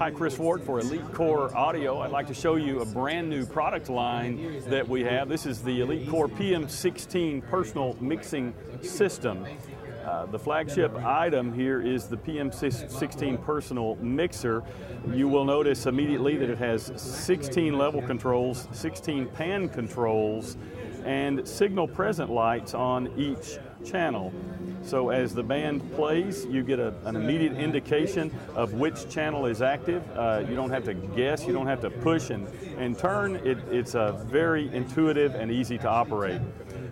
Hi, Chris Ward for Elite Core Audio. I'd like to show you a brand new product line that we have. This is the Elite Core PM16 personal mixing system. Uh, the flagship item here is the PM16 personal mixer. You will notice immediately that it has 16 level controls, 16 pan controls, and signal present lights on each channel. So as the band plays, you get a, an immediate indication of which channel is active. Uh, you don't have to guess, you don't have to push and, and turn. It, it's a very intuitive and easy to operate.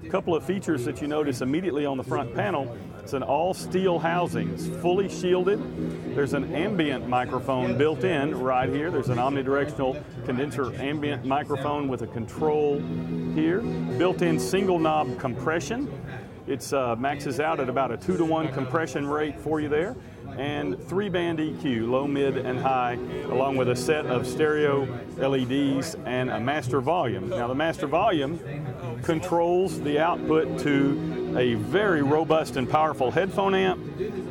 A couple of features that you notice immediately on the front panel. It's an all steel housing, it's fully shielded. There's an ambient microphone built in right here. There's an omnidirectional condenser ambient microphone with a control here. Built in single knob compression it uh, maxes out at about a two to one compression rate for you there and three band EQ, low, mid, and high, along with a set of stereo LEDs and a master volume. Now the master volume controls the output to a very robust and powerful headphone amp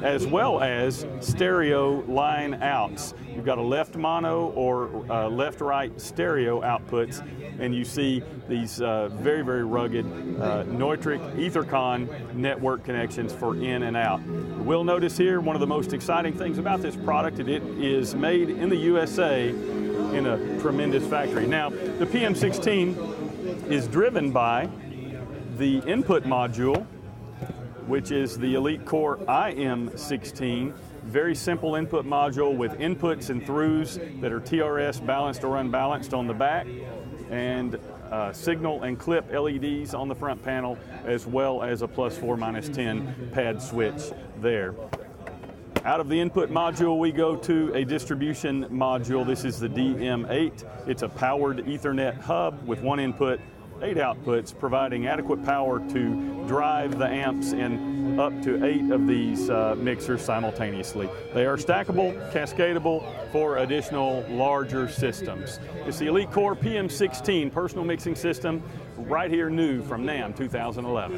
as well as stereo line outs. You've got a left mono or uh, left right stereo outputs, and you see these uh, very, very rugged uh, Neutrik Ethercon network connections for in and out. We'll notice here one of the most exciting things about this product is it is made in the USA in a tremendous factory. Now, the PM16 is driven by the input module, which is the Elite Core IM16 very simple input module with inputs and throughs that are TRS balanced or unbalanced on the back and uh, signal and clip LEDs on the front panel as well as a plus 4 minus 10 pad switch there. Out of the input module, we go to a distribution module. This is the DM8. It's a powered Ethernet hub with one input eight outputs, providing adequate power to drive the amps in up to eight of these uh, mixers simultaneously. They are stackable, cascadable for additional larger systems. It's the Elite Core PM16 personal mixing system right here new from NAMM 2011.